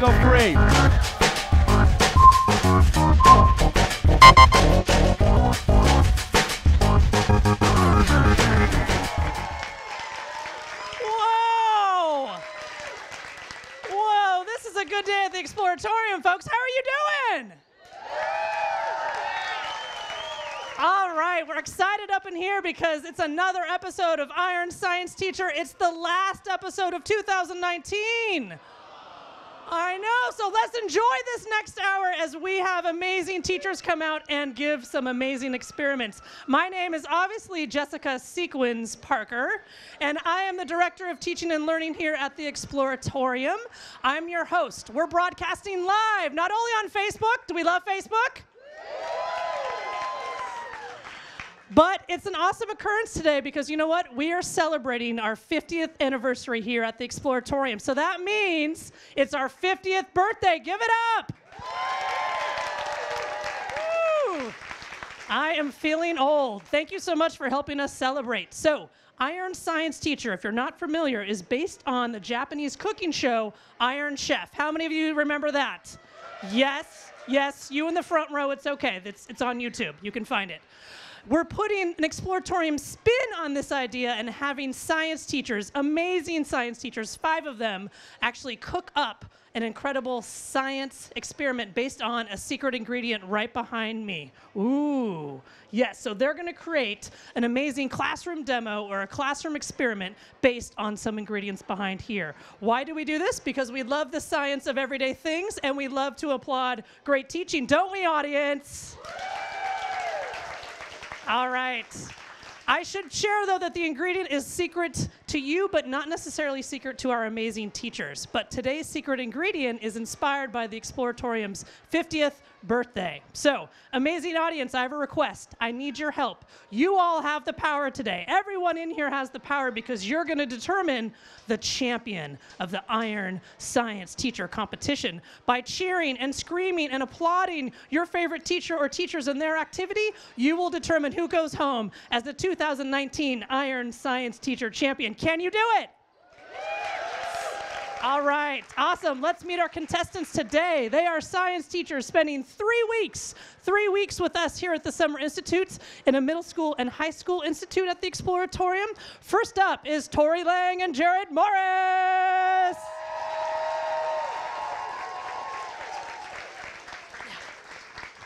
Go free. Whoa! Whoa, this is a good day at the Exploratorium, folks. How are you doing? All right, we're excited up in here because it's another episode of Iron Science Teacher. It's the last episode of 2019. I know, so let's enjoy this next hour as we have amazing teachers come out and give some amazing experiments. My name is obviously Jessica Sequins Parker, and I am the Director of Teaching and Learning here at the Exploratorium. I'm your host. We're broadcasting live, not only on Facebook. Do we love Facebook? But it's an awesome occurrence today because you know what? We are celebrating our 50th anniversary here at the Exploratorium. So that means it's our 50th birthday. Give it up! Woo! I am feeling old. Thank you so much for helping us celebrate. So, Iron Science Teacher, if you're not familiar, is based on the Japanese cooking show Iron Chef. How many of you remember that? Yes, yes, you in the front row, it's okay. It's, it's on YouTube. You can find it. We're putting an exploratorium spin on this idea and having science teachers, amazing science teachers, five of them, actually cook up an incredible science experiment based on a secret ingredient right behind me. Ooh, yes. So they're going to create an amazing classroom demo or a classroom experiment based on some ingredients behind here. Why do we do this? Because we love the science of everyday things and we love to applaud great teaching, don't we, audience? All right. I should share, though, that the ingredient is secret to you, but not necessarily secret to our amazing teachers. But today's secret ingredient is inspired by the Exploratorium's 50th birthday. So, amazing audience, I have a request. I need your help. You all have the power today. Everyone in here has the power because you're going to determine the champion of the Iron Science Teacher competition by cheering and screaming and applauding your favorite teacher or teachers in their activity. You will determine who goes home as the 2019 Iron Science Teacher champion. Can you do it? All right, awesome. Let's meet our contestants today. They are science teachers spending three weeks, three weeks with us here at the Summer Institutes in a middle school and high school institute at the Exploratorium. First up is Tori Lang and Jared Morris.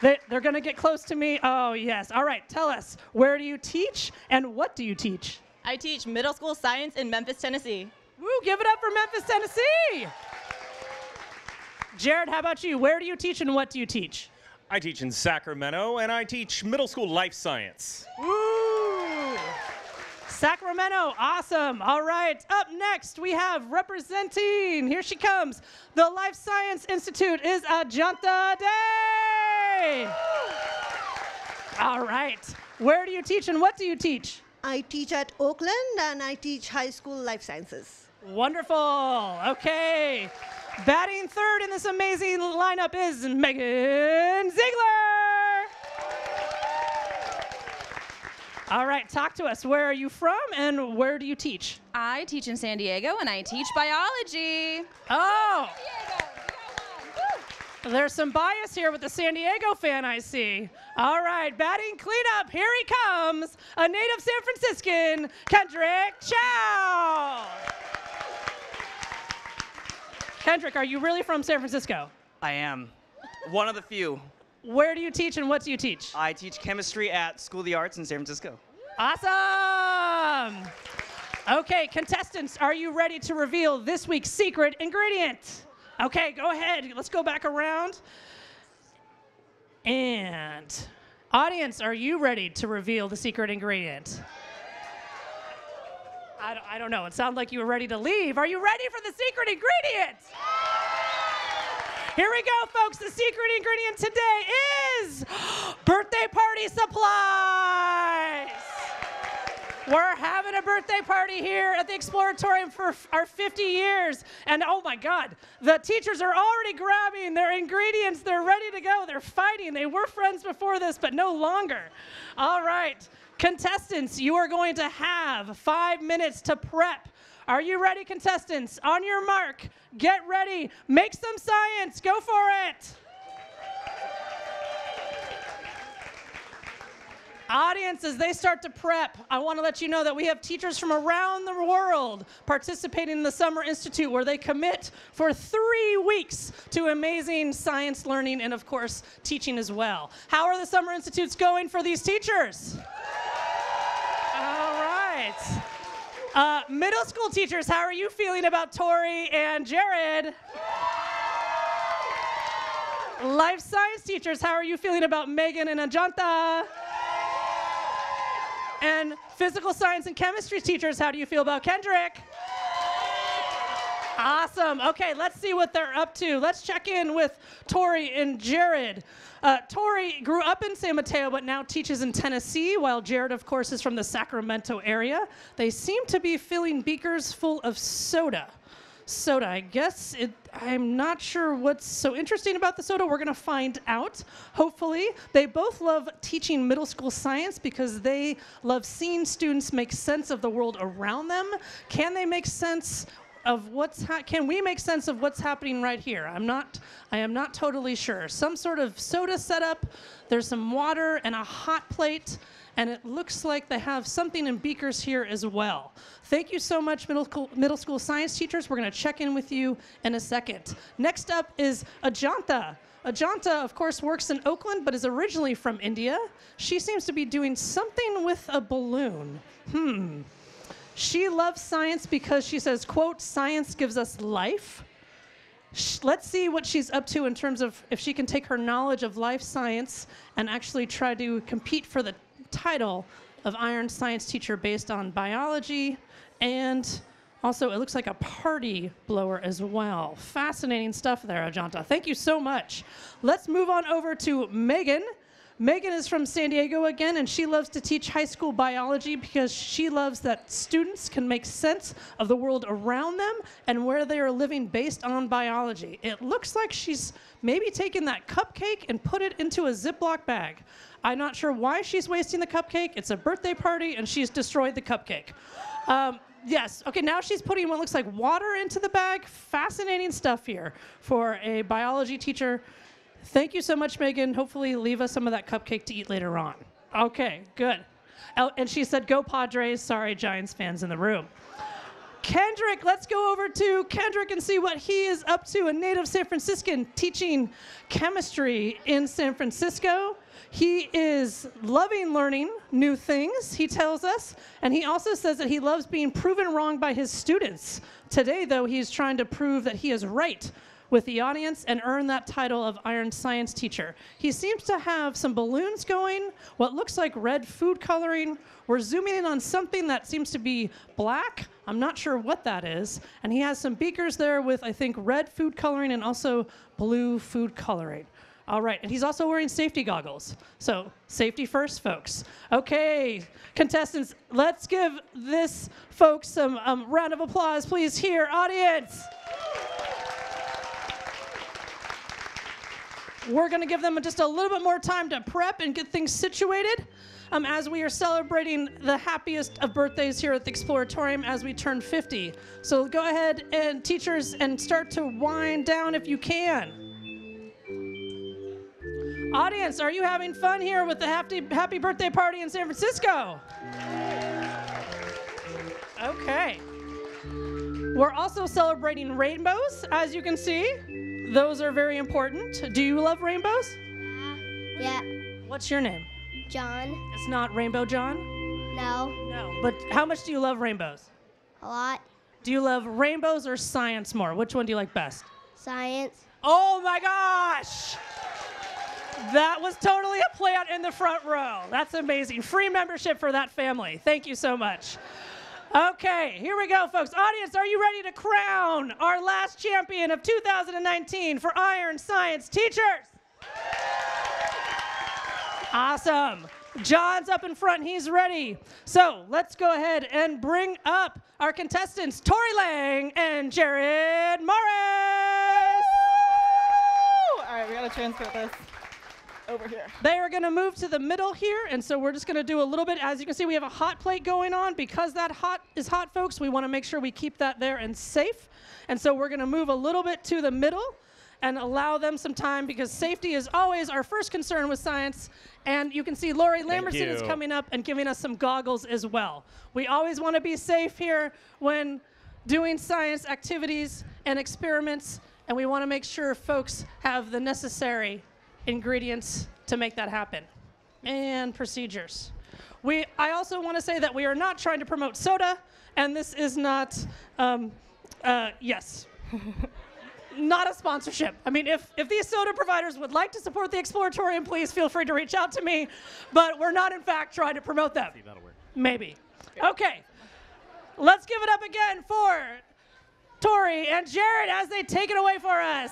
They, they're going to get close to me. Oh, yes. All right, tell us, where do you teach and what do you teach? I teach middle school science in Memphis, Tennessee. Woo, give it up for Memphis, Tennessee. Jared, how about you? Where do you teach and what do you teach? I teach in Sacramento and I teach middle school life science. Woo! Sacramento, awesome. All right, up next we have representing, here she comes, the Life Science Institute is Ajanta Day. All right, where do you teach and what do you teach? I teach at Oakland and I teach high school life sciences. Wonderful. Okay. Batting third in this amazing lineup is Megan Ziegler. All right, talk to us. Where are you from and where do you teach? I teach in San Diego and I teach biology. Oh, there's some bias here with the San Diego fan, I see. All right, batting cleanup. Here he comes, a native San Franciscan, Kendrick Chow. Kendrick, are you really from San Francisco? I am. One of the few. Where do you teach and what do you teach? I teach chemistry at School of the Arts in San Francisco. Awesome! Okay, contestants, are you ready to reveal this week's secret ingredient? Okay, go ahead. Let's go back around. And, audience, are you ready to reveal the secret ingredient? I don't, I don't know. It sounded like you were ready to leave. Are you ready for the secret ingredient? Here we go, folks. The secret ingredient today is birthday party supplies. We're having a birthday party here at the Exploratorium for our 50 years. And oh my God, the teachers are already grabbing their ingredients. They're ready to go. They're fighting. They were friends before this, but no longer. All right. Contestants, you are going to have five minutes to prep. Are you ready, contestants? On your mark, get ready, make some science, go for it. Audience, as they start to prep, I want to let you know that we have teachers from around the world participating in the Summer Institute where they commit for three weeks to amazing science learning and, of course, teaching as well. How are the Summer Institutes going for these teachers? All right. Uh, middle school teachers, how are you feeling about Tori and Jared? Life science teachers, how are you feeling about Megan and Ajanta? And physical science and chemistry teachers, how do you feel about Kendrick? Awesome. Okay, let's see what they're up to. Let's check in with Tori and Jared. Uh, Tori grew up in San Mateo, but now teaches in Tennessee, while Jared, of course, is from the Sacramento area. They seem to be filling beakers full of soda soda. I guess it, I'm not sure what's so interesting about the soda. We're going to find out, hopefully. They both love teaching middle school science because they love seeing students make sense of the world around them. Can they make sense of what's ha- can we make sense of what's happening right here? I'm not I am not totally sure. Some sort of soda setup, there's some water and a hot plate and it looks like they have something in beakers here as well. Thank you so much, middle school, middle school science teachers. We're going to check in with you in a second. Next up is Ajanta. Ajanta, of course, works in Oakland, but is originally from India. She seems to be doing something with a balloon. Hmm. She loves science because she says, quote, science gives us life. let's see what she's up to in terms of if she can take her knowledge of life science and actually try to compete for the title of Iron Science Teacher based on biology and also it looks like a party blower as well. Fascinating stuff there, Ajanta. Thank you so much. Let's move on over to Megan. Megan is from San Diego again, and she loves to teach high school biology because she loves that students can make sense of the world around them and where they are living based on biology. It looks like she's maybe taken that cupcake and put it into a Ziploc bag. I'm not sure why she's wasting the cupcake. It's a birthday party, and she's destroyed the cupcake. Um, yes. Okay, now she's putting what looks like water into the bag. Fascinating stuff here for a biology teacher. Thank you so much, Megan. Hopefully, leave us some of that cupcake to eat later on. Okay, good. Oh, and she said, Go Padres. Sorry, Giants fans in the room. Kendrick, let's go over to Kendrick and see what he is up to. A native San Franciscan teaching chemistry in San Francisco. He is loving learning new things, he tells us, and he also says that he loves being proven wrong by his students. Today, though, he's trying to prove that he is right with the audience and earn that title of Iron Science Teacher. He seems to have some balloons going, what looks like red food coloring. We're zooming in on something that seems to be black. I'm not sure what that is. And he has some beakers there with, I think, red food coloring and also blue food coloring. All right, and he's also wearing safety goggles. So, safety first, folks. Okay, contestants, let's give this folks some um, round of applause, please, here, audience. We're going to give them just a little bit more time to prep and get things situated um, as we are celebrating the happiest of birthdays here at the Exploratorium as we turn 50. So go ahead and teachers and start to wind down if you can. Audience, are you having fun here with the happy, happy birthday party in San Francisco? Okay. We're also celebrating rainbows, as you can see. Those are very important. Do you love rainbows? Uh, yeah. What's your name? John. It's not Rainbow John? No. No. But how much do you love rainbows? A lot. Do you love rainbows or science more? Which one do you like best? Science. Oh my gosh! That was totally a plant in the front row. That's amazing. Free membership for that family. Thank you so much. Okay, here we go, folks. Audience, are you ready to crown our last champion of 2019 for Iron Science Teachers? Awesome. John's up in front. He's ready. So let's go ahead and bring up our contestants, Tori Lang and Jared Morris. All right, we gotta transfer this. Over here. They are going to move to the middle here, and so we're just going to do a little bit. As you can see, we have a hot plate going on. Because that hot is hot, folks, we want to make sure we keep that there and safe. And so we're going to move a little bit to the middle and allow them some time because safety is always our first concern with science. And you can see Lori Lambertson is coming up and giving us some goggles as well. We always want to be safe here when doing science activities and experiments, and we want to make sure folks have the necessary ingredients to make that happen and procedures. We, I also want to say that we are not trying to promote soda, and this is not, um, uh, yes, not a sponsorship. I mean, if, if these soda providers would like to support the Exploratorium, please feel free to reach out to me, but we're not, in fact, trying to promote them. Maybe. Okay, let's give it up again for Tori and Jared as they take it away for us.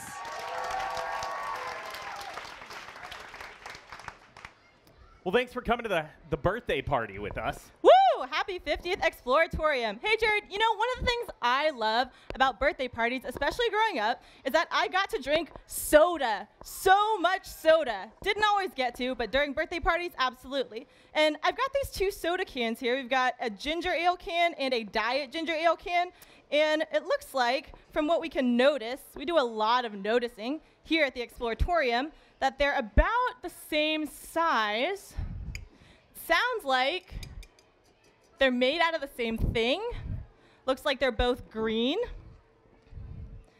Well, thanks for coming to the, the birthday party with us. Woo! Happy 50th Exploratorium. Hey, Jared, you know, one of the things I love about birthday parties, especially growing up, is that I got to drink soda. So much soda. Didn't always get to, but during birthday parties, absolutely. And I've got these two soda cans here. We've got a ginger ale can and a diet ginger ale can. And it looks like, from what we can notice, we do a lot of noticing here at the Exploratorium, that they're about the same size. Sounds like they're made out of the same thing. Looks like they're both green.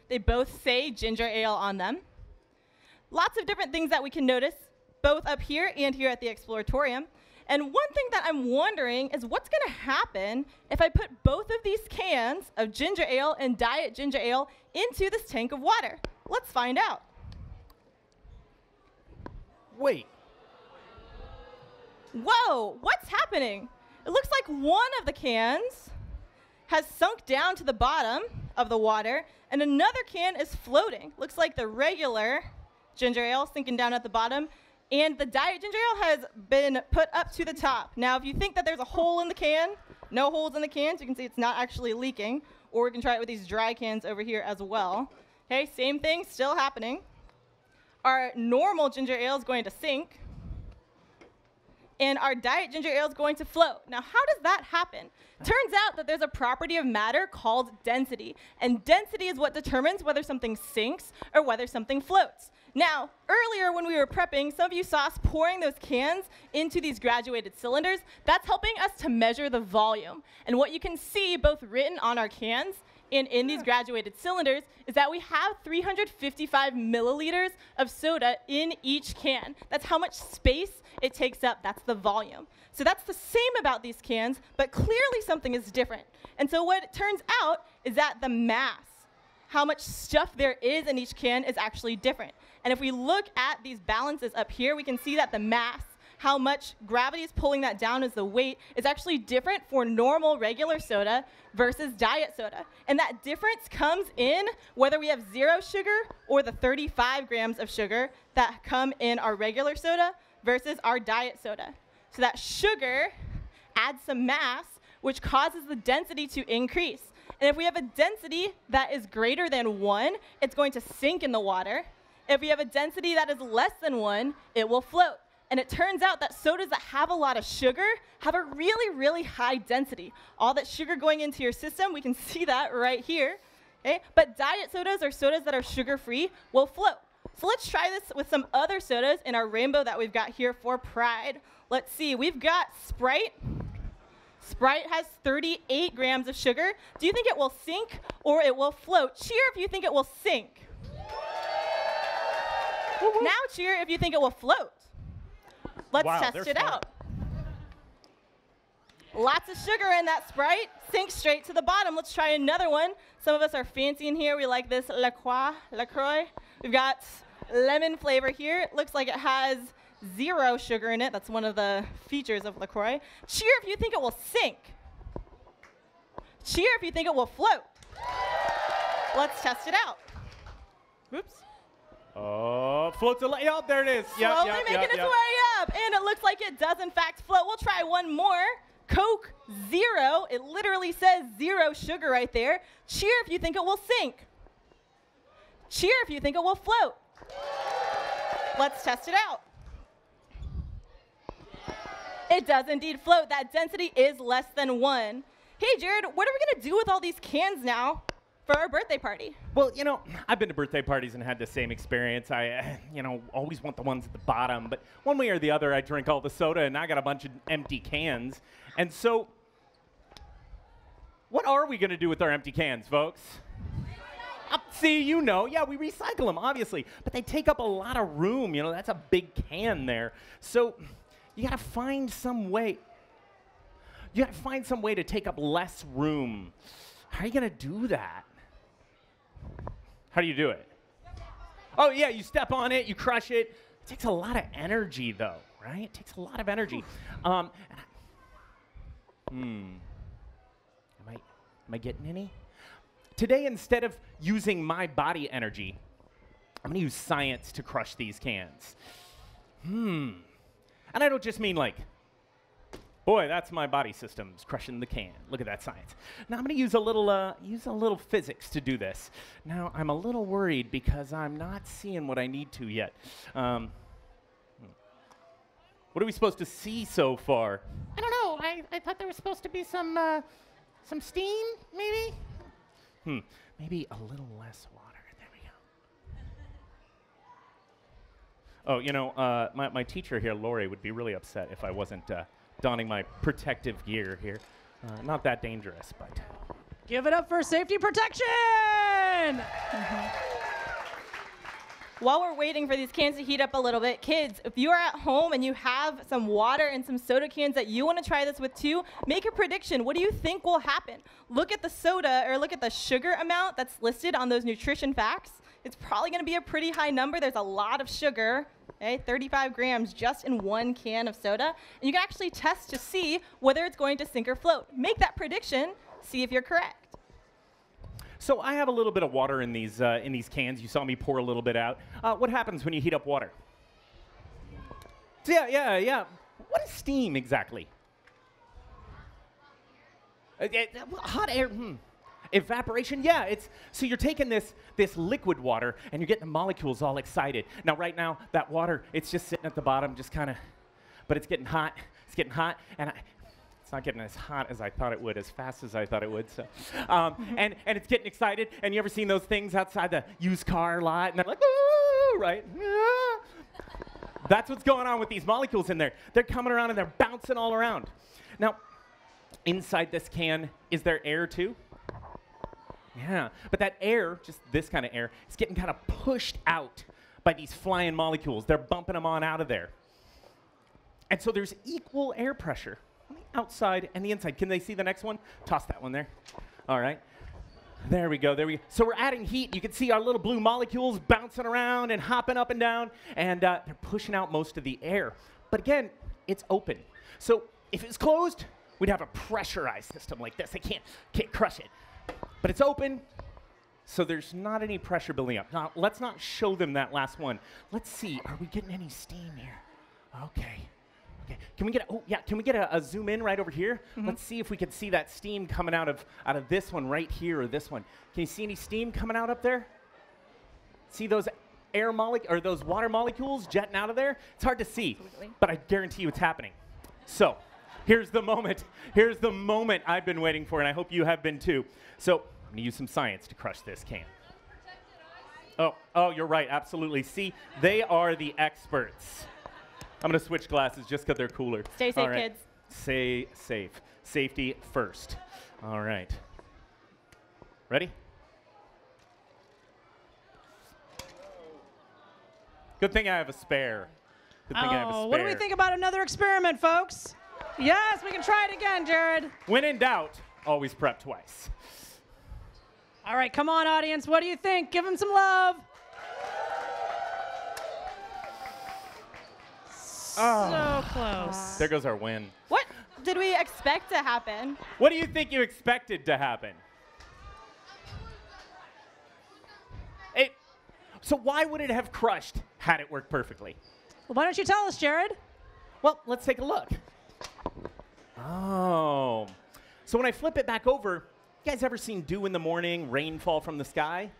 They both say ginger ale on them. Lots of different things that we can notice, both up here and here at the Exploratorium. And one thing that I'm wondering is what's going to happen if I put both of these cans of ginger ale and diet ginger ale into this tank of water? Let's find out. Wait, Whoa, what's happening? It looks like one of the cans has sunk down to the bottom of the water, and another can is floating. Looks like the regular ginger ale sinking down at the bottom, and the diet ginger ale has been put up to the top. Now, if you think that there's a hole in the can, no holes in the cans, you can see it's not actually leaking, or we can try it with these dry cans over here as well. Okay, same thing, still happening. Our normal ginger ale is going to sink, and our diet ginger ale is going to float. Now, how does that happen? Turns out that there's a property of matter called density, and density is what determines whether something sinks or whether something floats. Now, earlier when we were prepping, some of you saw us pouring those cans into these graduated cylinders. That's helping us to measure the volume. And what you can see both written on our cans and in these graduated cylinders is that we have 355 milliliters of soda in each can. That's how much space it takes up. That's the volume. So that's the same about these cans, but clearly something is different. And so what it turns out is that the mass, how much stuff there is in each can, is actually different. And if we look at these balances up here, we can see that the mass how much gravity is pulling that down as the weight is actually different for normal regular soda versus diet soda. And that difference comes in whether we have zero sugar or the 35 grams of sugar that come in our regular soda versus our diet soda. So that sugar adds some mass, which causes the density to increase. And if we have a density that is greater than one, it's going to sink in the water. If we have a density that is less than one, it will float. And it turns out that sodas that have a lot of sugar have a really, really high density. All that sugar going into your system, we can see that right here. Okay? But diet sodas or sodas that are sugar free will float. So let's try this with some other sodas in our rainbow that we've got here for Pride. Let's see, we've got Sprite. Sprite has 38 grams of sugar. Do you think it will sink or it will float? Cheer if you think it will sink. now cheer if you think it will float. Let's Wow, test it smart. out. Lots of sugar in that Sprite. Sink straight to the bottom. Let's try another one. Some of us are fancy in here. We like this La Croix. LaCroix. We've got lemon flavor here. It looks like it has zero sugar in it. That's one of the features of LaCroix. Cheer if you think it will sink. Cheer if you think it will float. Let's test it out. Oops. Oh, floats a lot. Yep, there it is. Yep, slowly yep, making yep, its way up. And it looks like it does, in fact, float. We'll try one more. Coke Zero. It literally says zero sugar right there. Cheer if you think it will sink. Cheer if you think it will float. Let's test it out. It does indeed float. That density is less than one. Hey, Jared, what are we going to do with all these cans now for our birthday party? Well, you know, I've been to birthday parties and had the same experience. I, you know, always want the ones at the bottom, but one way or the other, I drink all the soda and I got a bunch of empty cans. And so, what are we going to do with our empty cans, folks? Uh, see, you know, yeah, we recycle them, obviously, but they take up a lot of room. You know, that's a big can there. So, you got to find some way. You got to find some way to take up less room. How are you going to do that? How do you do it? Oh, yeah, you step on it, you crush it. It takes a lot of energy, though, right? It takes a lot of energy. Um, hmm. Am I, am I getting any? Today, instead of using my body energy, I'm going to use science to crush these cans. Hmm. And I don't just mean like, boy, that's my body systems crushing the can. Look at that science. Now I'm going to use a little uh, use a little physics to do this. Now I'm a little worried because I'm not seeing what I need to yet. Um, hmm. what are we supposed to see so far? I don't know. I, I thought there was supposed to be some uh, some steam, maybe. Hmm. Maybe a little less water. There we go. Oh, you know, uh, my, my teacher here, Lori, would be really upset if I wasn't uh, donning my protective gear here. Uh, not that dangerous, but. Give it up for safety protection! While we're waiting for these cans to heat up a little bit, kids, if you are at home and you have some water and some soda cans that you want to try this with too, make a prediction. What do you think will happen? Look at the soda or look at the sugar amount that's listed on those nutrition facts. It's probably going to be a pretty high number. There's a lot of sugar, okay, 35 grams just in one can of soda. And you can actually test to see whether it's going to sink or float. Make that prediction, see if you're correct. So I have a little bit of water in these uh, in these cans. You saw me pour a little bit out. Uh, what happens when you heat up water? Yeah, yeah, yeah. What is steam exactly? Uh, hot air. Hmm. Evaporation. Yeah, it's so you're taking this this liquid water and you're getting the molecules all excited. Now, right now, that water it's just sitting at the bottom, just kind of, but it's getting hot. It's getting hot, and I, it's not getting as hot as I thought it would, as fast as I thought it would. So, um, and and it's getting excited. And you ever seen those things outside the used car lot? And they're like, "Woo!" right? Ah. That's what's going on with these molecules in there. They're coming around and they're bouncing all around. Now, inside this can, is there air too? Yeah, but that air, just this kind of air, is getting kind of pushed out by these flying molecules. They're bumping them on out of there. And so there's equal air pressure on the outside and the inside. Can they see the next one? Toss that one there. All right. There we go. There we go. So we're adding heat. You can see our little blue molecules bouncing around and hopping up and down, and uh, they're pushing out most of the air. But again, it's open. So if it's closed, we'd have a pressurized system like this. They can't can't crush it. But it's open, so there's not any pressure building up. Now let's not show them that last one. Let's see. Are we getting any steam here? Okay. Okay. Can we get a, oh yeah, can we get a, a zoom in right over here? Mm-hmm. Let's see if we can see that steam coming out of out of this one right here or this one. Can you see any steam coming out up there? See those air molecules or those water molecules jetting out of there? It's hard to see, but I guarantee you it's happening. So, here's the moment. Here's the moment I've been waiting for, and I hope you have been too. So, I'm gonna use some science to crush this can. Oh, oh, you're right, absolutely. See, they are the experts. I'm gonna switch glasses just because they're cooler. Stay safe, right. kids. Stay safe. Safety first. All right. Ready? Good thing I have a spare. Good thing I have a spare. Oh, what do we think about another experiment, folks? Yes, we can try it again, Jared. When in doubt, always prep twice. All right, come on, audience. What do you think? Give him some love. Oh. So close. There goes our win. What did we expect to happen? What do you think you expected to happen? It, so why would it have crushed had it worked perfectly? Well, why don't you tell us, Jared? Well, let's take a look. Oh. So when I flip it back over, you guys ever seen dew in the morning, rainfall from the sky?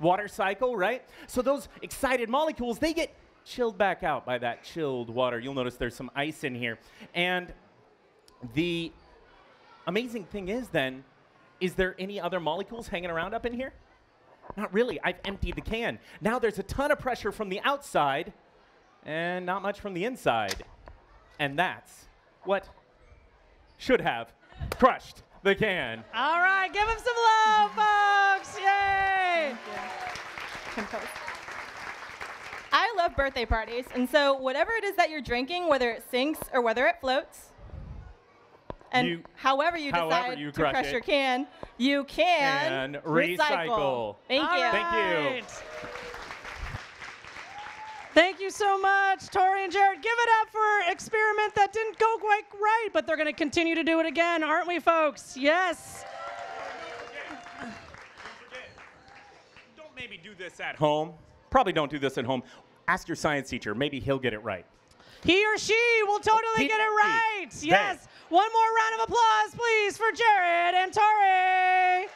Water cycle, right? So those excited molecules, they get chilled back out by that chilled water. You'll notice there's some ice in here. And the amazing thing is then, is there any other molecules hanging around up in here? Not really. I've emptied the can. Now there's a ton of pressure from the outside and not much from the inside. And that's what should have crushed the can. All right, give him some love, folks. Yay! I love birthday parties, and so whatever it is that you're drinking, whether it sinks or whether it floats, and You- however you however decide you to crush crush it. your can, you can And recycle. Thank All you. Thank you. Thank you so much, Tori and Jared. Give it up for experiment that didn't go quite right, but they're going to continue to do it again, aren't we, folks? Yes. Don't maybe do this at home. Probably don't do this at home. Ask your science teacher. Maybe he'll get it right. He or she will totally get it right. Yes. One more round of applause, please, for Jared and Tori.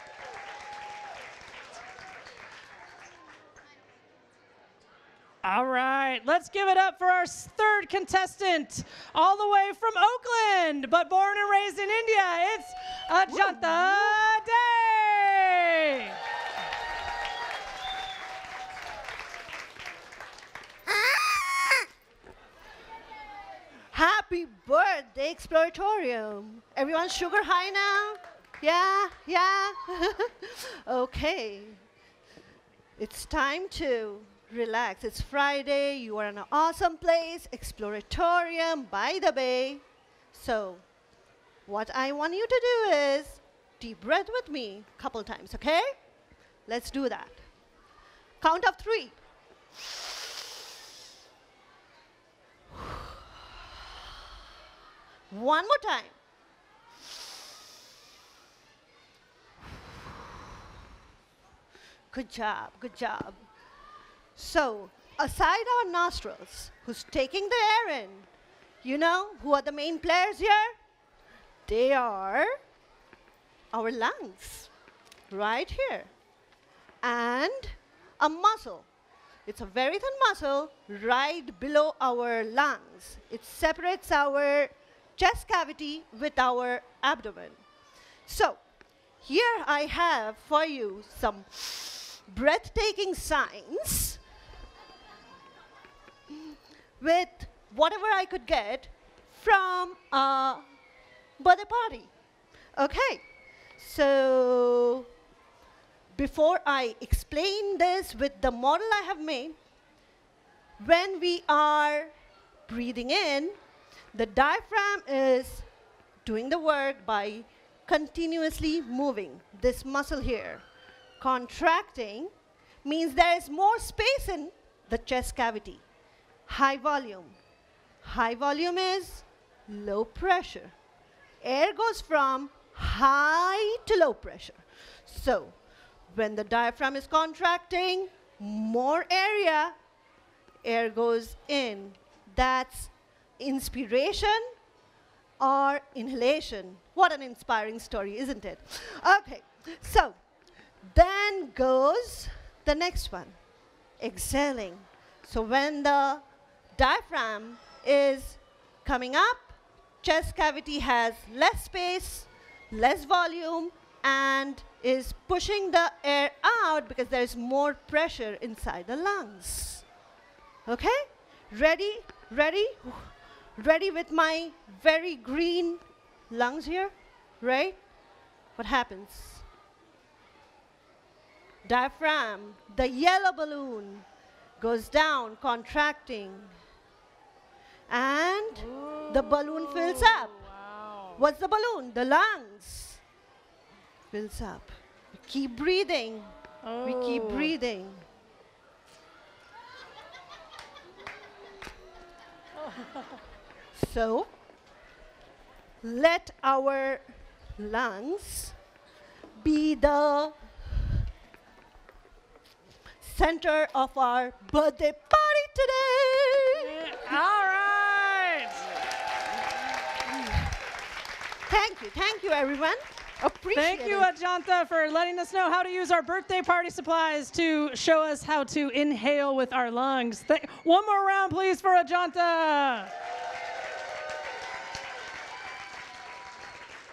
All right, let's give it up for our third contestant, all the way from Oakland, but born and raised in India. It's Ajanta Day. Happy birthday, Exploratorium. Everyone sugar high now? Yeah, yeah. okay. It's time to relax. It's Friday. You are in an awesome place, Exploratorium by the bay. So, what I want you to do is deep breath with me a couple times, okay? Let's do that. Count of three. One more time. Good job, good job. So, aside our nostrils, who's taking the air in, you know who are the main players here? They are our lungs, right here. And a muscle. It's a very thin muscle right below our lungs. It separates our chest cavity with our abdomen. So, here I have for you some breathtaking signs with whatever I could get from a birthday party. Okay, so before I explain this with the model I have made, when we are breathing in, the diaphragm is doing the work by continuously moving this muscle here. Contracting means there is more space in the chest cavity. High volume. High volume is low pressure. Air goes from high to low pressure. So, when the diaphragm is contracting, more area, air goes in. That's inspiration or inhalation. What an inspiring story, isn't it? Okay, so then goes the next one exhaling. So when the diaphragm is coming up, chest cavity has less space, less volume, and is pushing the air out because there is more pressure inside the lungs. Okay? Ready? Ready? Ready with my very green lungs here? Right? What happens? Diaphragm, the yellow balloon, goes down, contracting. And the balloon fills up. What's the balloon? The lungs. Fills up. We keep breathing. We keep oh. breathing. So, let our lungs be the center of our birthday party today. All right. Thank you, thank you, everyone. Appreciate Thank you, it. Ajanta, for letting us know how to use our birthday party supplies to show us how to inhale with our lungs. Th- one more round, please, for Ajanta.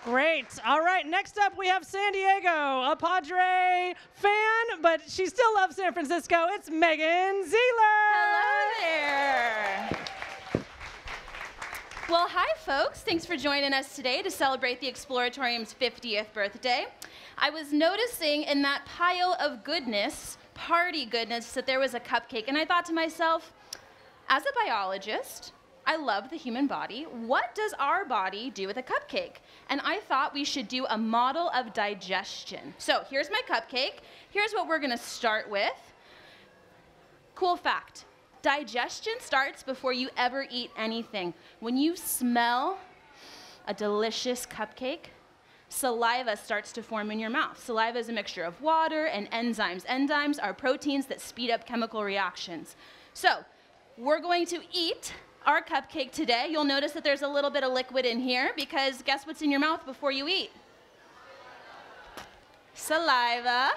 Great. All right, next up we have San Diego, a Padre fan, but she still loves San Francisco. It's Megan Zeeler. Hello Well, hi, folks. Thanks for joining us today to celebrate the Exploratorium's 50th birthday. I was noticing in that pile of goodness, party goodness, that there was a cupcake, and I thought to myself, as a biologist, I love the human body. What does our body do with a cupcake? And I thought we should do a model of digestion. So here's my cupcake. Here's what we're gonna start with. Cool fact digestion starts before you ever eat anything. When you smell a delicious cupcake, saliva starts to form in your mouth. Saliva is a mixture of water and enzymes. Enzymes are proteins that speed up chemical reactions. So, we're going to eat our cupcake today. You'll notice that there's a little bit of liquid in here because guess what's in your mouth before you eat? Saliva.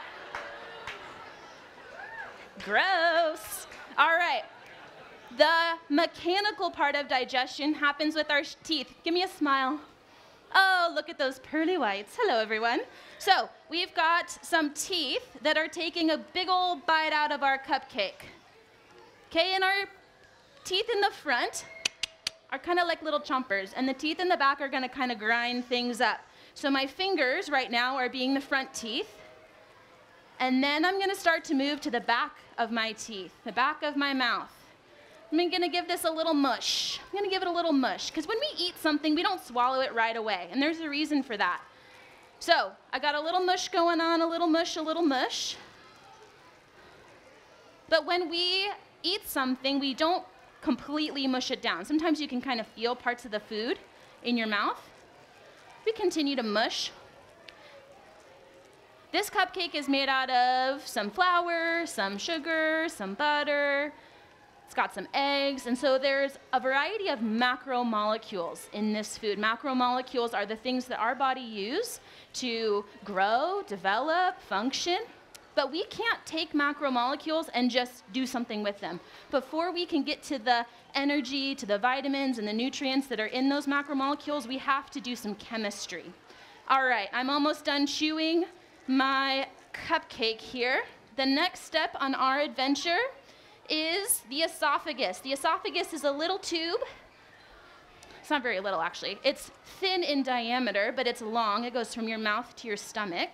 Gross. All right. The mechanical part of digestion happens with our teeth. Give me a smile. Oh, look at those pearly whites. Hello, everyone. So, we've got some teeth that are taking a big old bite out of our cupcake. Okay, and our teeth in the front are kind of like little chompers, and the teeth in the back are going to kind of grind things up. So, my fingers right now are being the front teeth. And then I'm going to start to move to the back of my teeth, the back of my mouth. I'm going to give this a little mush. I'm to give it a little mush because when we eat something, we don't swallow it right away, and there's a reason for that. So, I got a little mush going on, a little mush, a little mush. But when we eat something, we don't completely mush it down. Sometimes you can kind of feel parts of the food in your mouth. We continue to mush. This cupcake is made out of some flour, some sugar, some butter. It's got some eggs, and so there's a variety of macromolecules in this food. Macromolecules are the things that our body use to grow, develop, function. But we can't take macromolecules and just do something with them. Before we can get to the energy, to the vitamins and the nutrients that are in those macromolecules, we have to do some chemistry. All right, I'm almost done chewing my cupcake here. The next step on our adventure is the esophagus. The esophagus is a little tube. It's not very little, actually. It's thin in diameter, but it's long. It goes from your mouth to your stomach.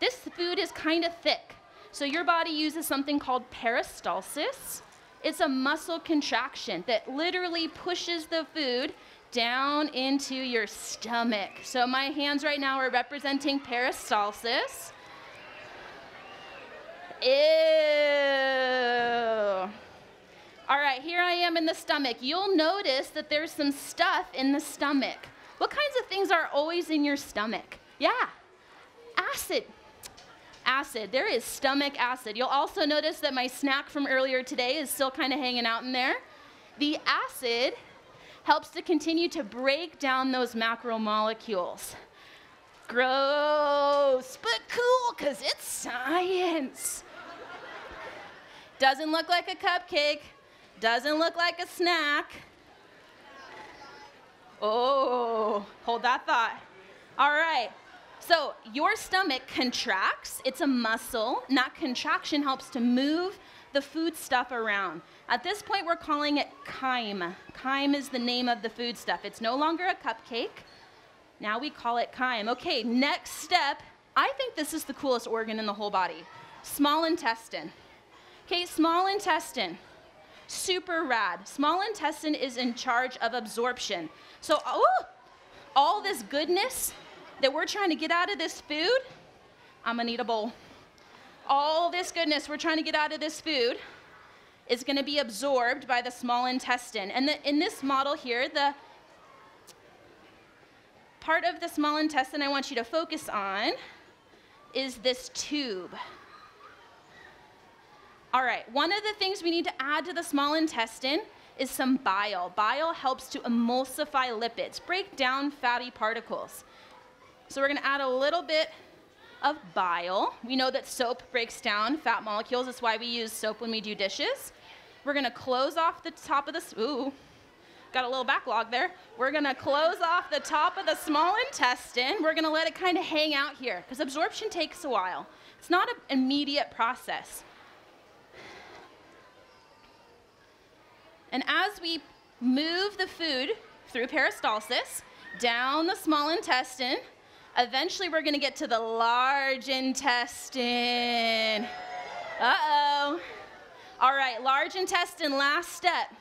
This food is kind of thick. So your body uses something called peristalsis. It's a muscle contraction that literally pushes the food down into your stomach. So my hands right now are representing peristalsis. Ew. All right, here I am in the stomach. You'll notice that there's some stuff in the stomach. What kinds of things are always in your stomach? Yeah, acid. Acid. There is stomach acid. You'll also notice that my snack from earlier today is still kind of hanging out in there. The acid helps to continue to break down those macromolecules. Gross, but cool because it's science. Doesn't look like a cupcake, doesn't look like a snack. Oh, hold that thought. All right. So your stomach contracts. It's a muscle, and that contraction helps to move the food stuff around. At this point, we're calling it chyme. Chyme is the name of the food stuff. It's no longer a cupcake. Now we call it chyme. Okay, next step. I think this is the coolest organ in the whole body small intestine. Okay, small intestine. Super rad. Small intestine is in charge of absorption. So, oh, all this goodness that we're trying to get out of this food, I'm gonna need a bowl. All this goodness we're trying to get out of this food is gonna be absorbed by the small intestine. And the, in this model here, the part of the small intestine I want you to focus on is this tube. All right, one of the things we need to add to the small intestine is some bile. Bile helps to emulsify lipids, break down fatty particles. So we're gonna add a little bit of bile. We know that soap breaks down fat molecules. That's why we use soap when we do dishes. We're gonna close off the top of this. Ooh, got a little backlog there. We're gonna close off the top of the small intestine. We're gonna let it kind of hang out here because absorption takes a while. It's not an immediate process. And as we move the food through peristalsis down the small intestine, eventually we're going to get to the large intestine. Uh oh. All right, large intestine, last step.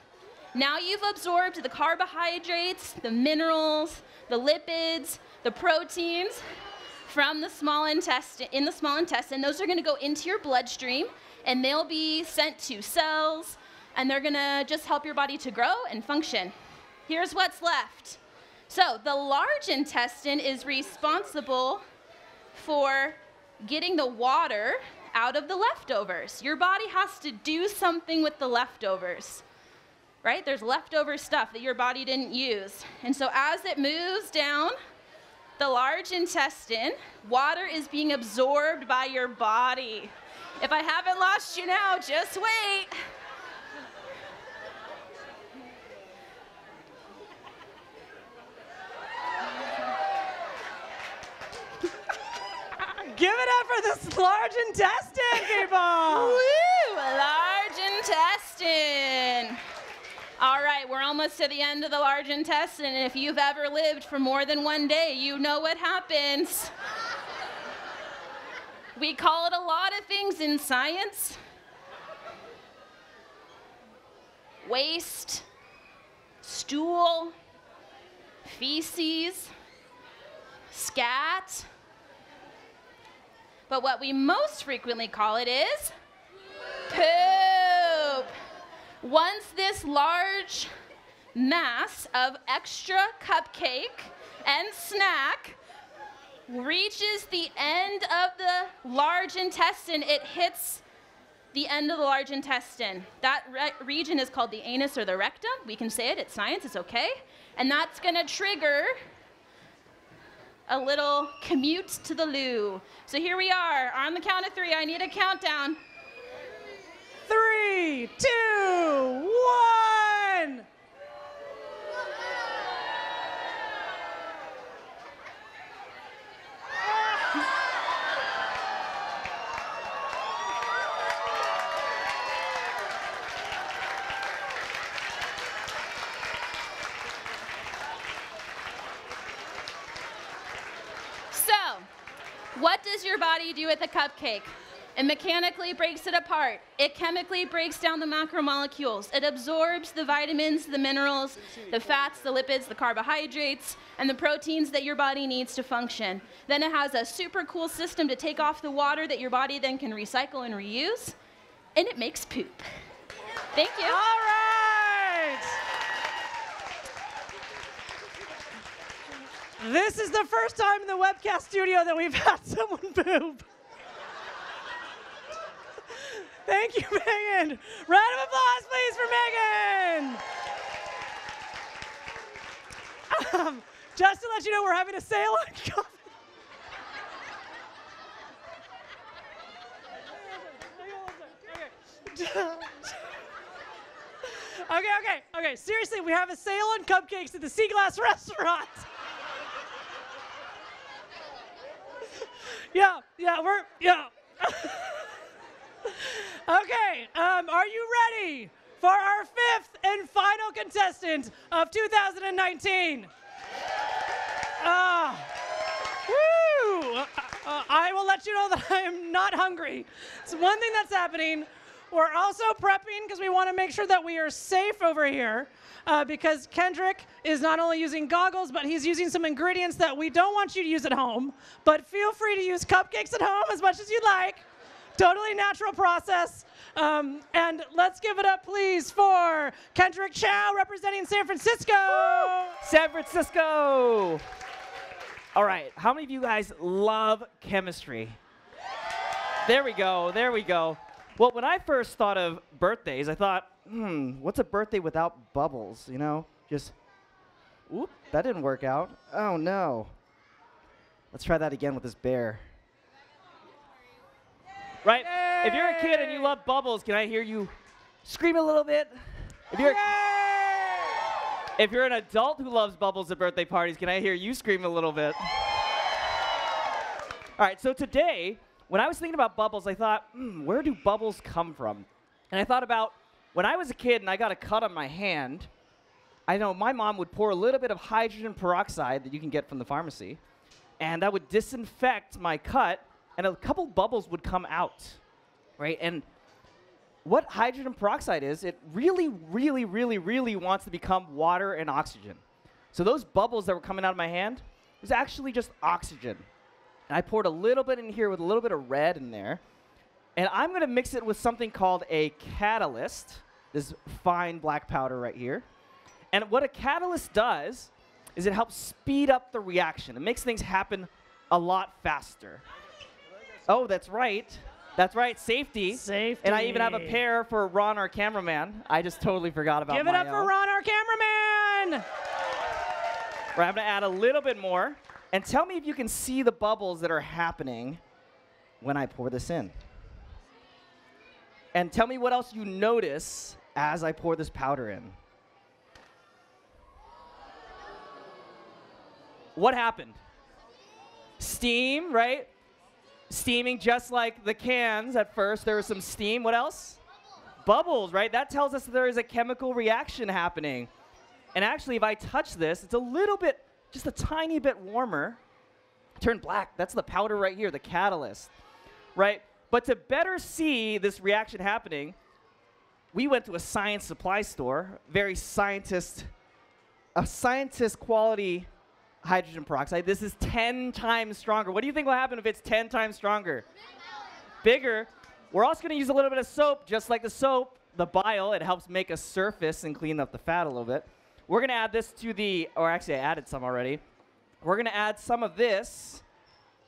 Now you've absorbed the carbohydrates, the minerals, the lipids, the proteins from the small intestine in the small intestine. Those are going to go into your bloodstream and they'll be sent to cells and they're going to just help your body to grow and function. Here's what's left. So, the large intestine is responsible for getting the water out of the leftovers. Your body has to do something with the leftovers, right? There's leftover stuff that your body didn't use. And so, as it moves down the large intestine, water is being absorbed by your body. If I haven't lost you now, just wait. Give it up for this large intestine, people. Woo! Large intestine. All right, we're almost to the end of the large intestine. And if you've ever lived for more than one day, you know what happens. We call it a lot of things in science waste, stool, feces, scat. But what we most frequently call it is poop. Once this large mass of extra cupcake and snack reaches the end of the large intestine, it hits the end of the large intestine. That re- region is called the anus or the rectum. We can say it, it's science, it's okay. And that's gonna trigger a little commute to the loo. So here we are. On the count of three, I need a countdown. Three, two, one. So, what does your body do with a cupcake? It mechanically breaks it apart. It chemically breaks down the macromolecules. It absorbs the vitamins, the minerals, the fats, the lipids, the carbohydrates, and the proteins that your body needs to function. Then it has a super cool system to take off the water that your body then can recycle and reuse, and it makes poop. Thank you. All right. This is the first time in the webcast studio that we've had someone poop. Thank you, Megan. Round of applause, please, for Megan. Um, just to let you know, we're having a sale on coffee. Okay, okay, okay. Seriously, we have a sale on cupcakes at the Sea Glass restaurant. Yeah, yeah, we're, yeah. okay, um, are you ready for our fifth and final contestant of 2019? Ah. Woo! Uh, uh, I will let you know that I am not hungry. It's one thing that's happening. We're also prepping because we want to make sure that we are safe over here. Uh, because Kendrick is not only using goggles, but he's using some ingredients that we don't want you to use at home. But feel free to use cupcakes at home as much as you'd like. Totally natural process. Um, and let's give it up, please, for Kendrick Chow representing San Francisco. San Francisco. All right, how many of you guys love chemistry? There we go, there we go. Well, when I first thought of birthdays, I thought, hmm, what's a birthday without bubbles, you know? Just, oop, that didn't work out. Oh no. Let's try that again with this bear. Right? If you're a kid and you love bubbles, can I hear you scream a little bit? If you're if you're an adult who loves bubbles at birthday parties, can I hear you scream a little bit? All right, so today, when I was thinking about bubbles, I thought, hmm, where do bubbles come from? And I thought about when I was a kid and I got a cut on my hand, I know my mom would pour a little bit of hydrogen peroxide that you can get from the pharmacy, and that would disinfect my cut, and a couple bubbles would come out, right? And what hydrogen peroxide is, it really, really, really, really wants to become water and oxygen. So those bubbles that were coming out of my hand was actually just oxygen. And I poured a little bit in here with a little bit of red in there. And I'm going to mix it with something called a catalyst, this fine black powder right here. And what a catalyst does is it helps speed up the reaction. It makes things happen a lot faster. Oh, that's right. That's right, safety. Safety. And I even have a pair for Ron, our cameraman. I just totally forgot about Give it up for. Ron, our cameraman. Right, I'm gonna add a little bit more. And tell me if you can see the bubbles that are happening when I pour this in. And tell me what else you notice as I pour this powder in. What happened? Steam, right? Steaming just like the cans at first. There was some steam. What else? Bubbles, right? That tells us that there is a chemical reaction happening. And actually, if I touch this, it's a little bit, just a tiny bit warmer. Turn black. That's the powder right here, the catalyst, right? But to better see this reaction happening, we went to a science supply store, very scientist, a scientist quality hydrogen peroxide. This is 10 times stronger. What do you think will happen if it's 10 times stronger? Bigger. We're also going to use a little bit of soap, just like the soap, the bile. It helps make a surface and clean up the fat a little bit. We're going to add this to the, or actually, I added some already. We're going to add some of this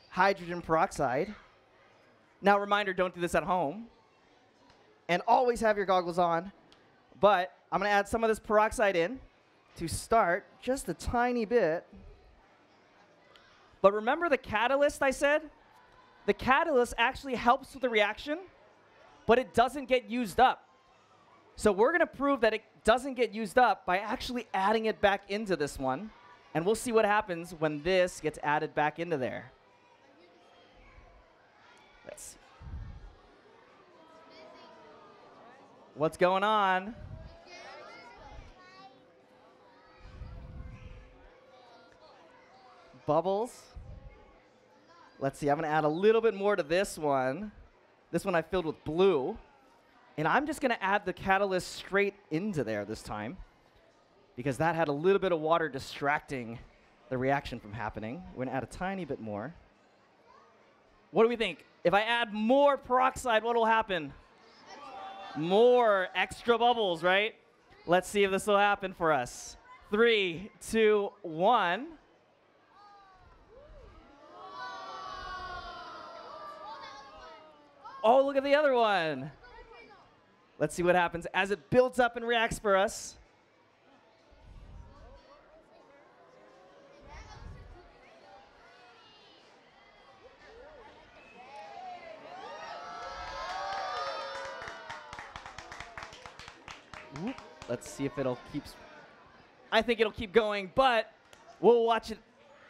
hydrogen peroxide. Now, reminder don't do this at home. And always have your goggles on. But I'm going to add some of this peroxide in to start just a tiny bit. But remember the catalyst I said? The catalyst actually helps with the reaction, but it doesn't get used up. So we're going to prove that it doesn't get used up by actually adding it back into this one. And we'll see what happens when this gets added back into there. Let's see. What's going on? Bubbles. Let's see, I'm gonna add a little bit more to this one. This one I filled with blue. And I'm just gonna add the catalyst straight into there this time because that had a little bit of water distracting the reaction from happening. We're gonna add a tiny bit more. What do we think? If I add more peroxide, what will happen? More extra bubbles, right? Let's see if this will happen for us. Three, two, one. Oh, look at the other one. Let's see what happens as it builds up and reacts for us. Let's see if it'll keep. I think it'll keep going, but we'll watch it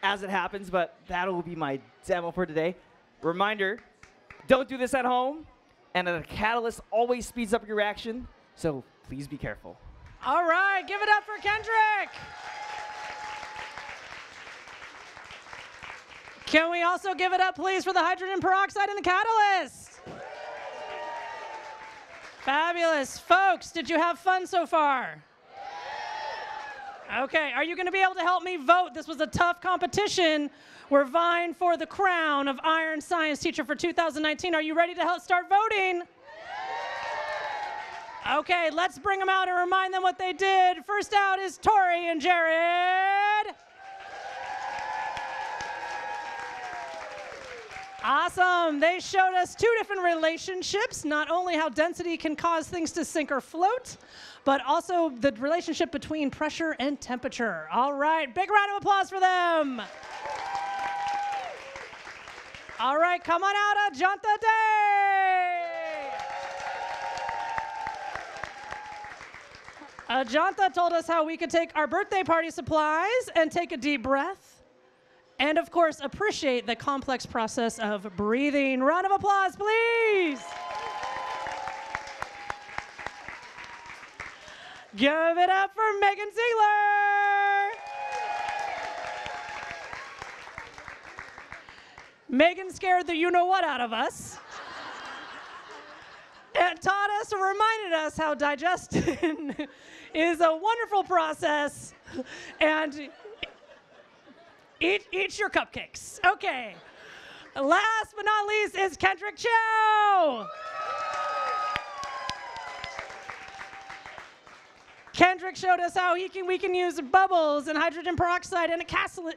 as it happens. But that'll be my demo for today. Reminder: don't do this at home. And a catalyst always speeds up your reaction, so please be careful. All right, give it up for Kendrick. Can we also give it up, please, for the hydrogen peroxide and the catalyst? Fabulous. Folks, did you have fun so far? Okay, are you going to be able to help me vote? This was a tough competition. We're vying for the crown of Iron Science Teacher for 2019. Are you ready to help start voting? Okay, let's bring them out and remind them what they did. First out is Tori and Jared. Awesome. They showed us two different relationships not only how density can cause things to sink or float, but also the relationship between pressure and temperature. All right, big round of applause for them. All right, come on out, Ajanta Day. Ajanta told us how we could take our birthday party supplies and take a deep breath. And of course, appreciate the complex process of breathing. Round of applause, please. Give it up for Megan Ziegler. Megan scared the you know what out of us and taught us or reminded us how digestion is a wonderful process and eat, eat your cupcakes. Okay. Last but not least is Kendrick Cho. Kendrick showed us how he can, we can use bubbles and hydrogen peroxide and a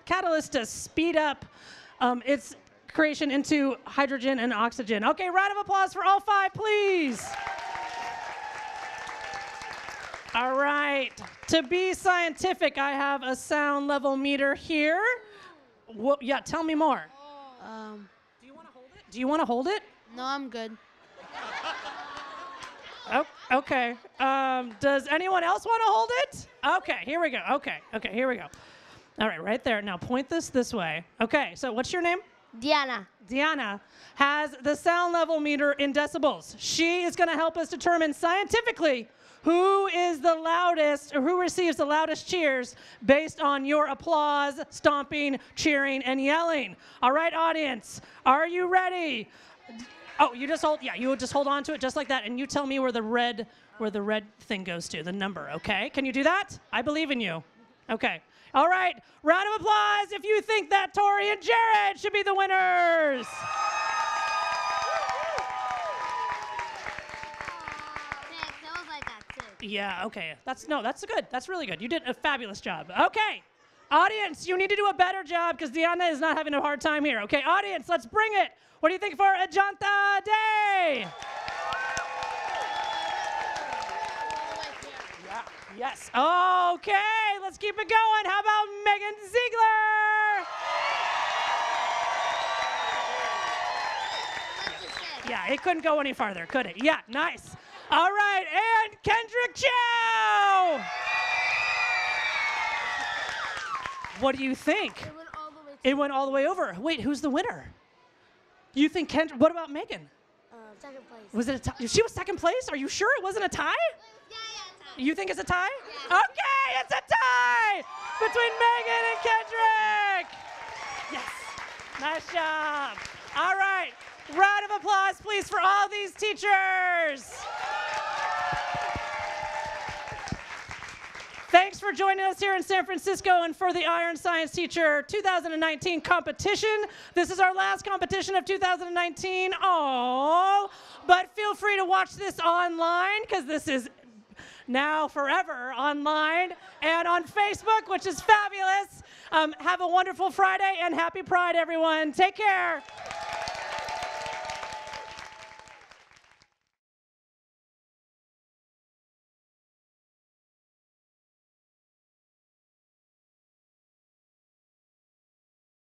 catalyst to speed up um, its creation into hydrogen and oxygen. Okay, round of applause for all five, please. All right, to be scientific, I have a sound level meter here. Wha- yeah, tell me more. Um, Do you want to hold it? Do you want to hold it? no, I'm good. Oh, okay. Um, does anyone else want to hold it? Okay, here we go. Okay, okay, here we go. All right, right there. Now point this this way. Okay, so what's your name? Diana. Diana has the sound level meter in decibels. She is going to help us determine scientifically who is the loudest or who receives the loudest cheers based on your applause, stomping, cheering, and yelling. All right, audience, are you ready? Oh, you just hold. Yeah, you just hold on to it just like that, and you tell me where the red where the red thing goes to, the number. Okay? Can you do that? I believe in you. Okay. All right. Round of applause if you think that Tori and Jared should be the winners. Thanks. I was like that too. Yeah. Okay. That's no. That's good. That's really good. You did a fabulous job. Okay. Audience, you need to do a better job because Diana is not having a hard time here. Okay, audience, let's bring it. What do you think for Ajanta Day? Yeah, yes. Okay, let's keep it going. How about Megan Ziegler? Yeah, it couldn't go any farther, could it? Yeah, nice. All right, and Kendrick Chow. What do you think? It went all the way It went all the way over. Wait, who's the winner? You think Kendrick? What about Megan? uh, second place. Was it a tie? She was second place. Are you sure it wasn't a tie? Yeah, yeah, tie. You think it's a tie? Yeah. Okay, it's a tie between Megan and Kendrick. Yes, nice job. All right, round of applause, please, for all these teachers. Thanks for joining us here in San Francisco and for the Iron Science Teacher 2019 competition. This is our last competition of 2019. Oh, but feel free to watch this online because this is now forever online and on Facebook, which is fabulous. Um, have a wonderful Friday and happy Pride, everyone. Take care.